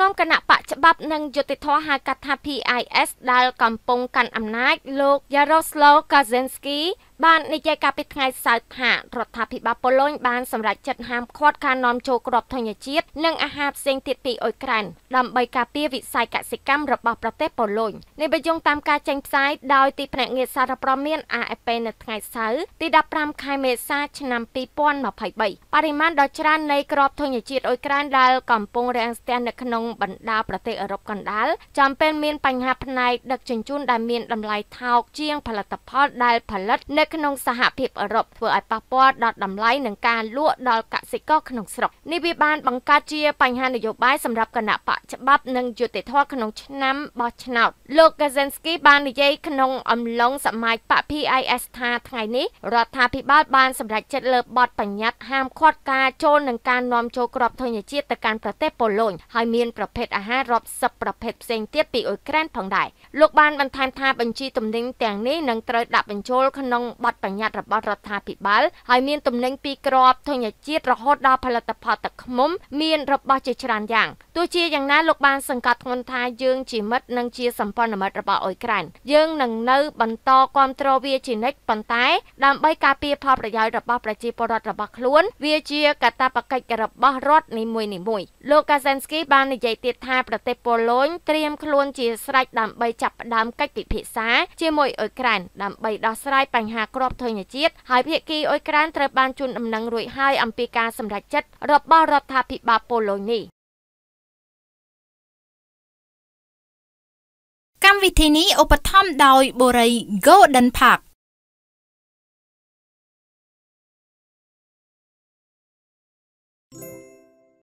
នាំគណៈបកច្បាប់និងយុតិធធហៅកាត់ថា PIS ដែលកំពុងកាន់អំណាចលោក Jaroslaw Kaczynski បាននិយាយកាលពីថ្ងៃសៅរ៍ថារដ្ឋាភិបាលប៉ូឡូញបានសម្រេចចិត្តហាមឃាត់ការនាំចូលគ្រាប់ធញ្ញជាតិនិងអាហារផ្សេងទៀតពីអ៊ុយក្រែនដើម្បីការពារវិស័យកសិកម្មរបស់ប្រទេសប៉ូឡូញនេះបញ្យងតាមការចេញផ្សាយដោយទីភ្នាក់ងារសារព័ត៌មាន AFP នៅថ្ងៃសៅរ៍ទី15ខែមេសាឆ្នាំ2023បរិមាណដ៏ច្រើននៃគ្រាប់ធញ្ញជាតិអ៊ុយក្រែនដែលកំពុងរាំងស្ទះនៅក្នុងបណ្ដាប្រទេសអឺរ៉ុបកណ្ដាលចំពេលមានបញ្ហាផ្នែកដឹកជញ្ជូនដែលមានតម្លៃថោកជាងផលិតផលដែលផលិតនៅក្នុងសហភាពអឺរ៉ុបធ្វើឲ្យប៉ះពាល់ដល់តម្លៃនិងការលក់ដល់កសិករក្នុងស្រុកនេះវាបានបង្កើតជាបញ្ហានយោបាយសម្រាប់គណៈបកច្បាប់និងយុតិធធក្នុងឆ្នាំបោះឆ្នោតលោក Kaczynski បាននិយាយក្នុងអំឡុងសម័យបក PIS ថាថ្ងៃនេះរដ្ឋាភិបាលបានសម្រេចចិត្តលើបទបញ្ញត្តិហាមឃាត់ការចូលនិងការនាំចូលគ្រាប់ធញ្ញជាតិទៅកាន់ប្រទេសប៉ូឡូញហើយមានប្រភេទអាហាររាប់សិបប្រភេទផ្សេងទៀតពីអ៊ុយក្រែនផងដែរលោកបានបន្ថែមថាបញ្ជីទំនិញទាំងនេះនឹងត្រូវដាក់បញ្ចូលក្នុងបទបញ្ញត្តិរបស់រដ្ឋាភិបាលហើយមានទំនិញពីក្របធញ្ញជាតិរហូតដល់ផលិតផលទឹកឃ្មុំ មានរបស់ជាច្រើនយ៉ាងទោះជាយ៉ាងណាលោកបានសង្កត់ធ្ងន់ថាយើងជាមិត្តនិងជាសម្ព័ន្ធមិត្តរបស់អ៊ុយក្រែនយើងនឹងនៅបន្តគ្រប់គ្រងវាជានិច្ចប៉ុន្តែដើម្បីការពារផលប្រយោជន៍របស់ប្រជាពលរដ្ឋរបស់ខ្លួន វាជាកាតព្វកិច្ចរបស់រដ្ឋនីមួយៗលោកកាសិនស្គីបាននិយាយទៀតថាប្រទេសប៉ូឡូញត្រៀមខ្លួនជាស្រេចដើម្បីចាប់ផ្ដើមកិច្ចពិភាក្សាជាមួយអ៊ុយក្រែនដើម្បីដោះស្រាយបញ្ហាគ្រាប់ធញ្ញជាតិហើយភាគីអ៊ុយក្រែនត្រូវបានជូនដំណឹងរួចហើយអំពីការសម្រេចចិត្តរបស់រដ្ឋាភិបាលប៉ូឡូញនេះកម្មវិធីនេះឧបត្ថម្ភដោយបូរី Golden Park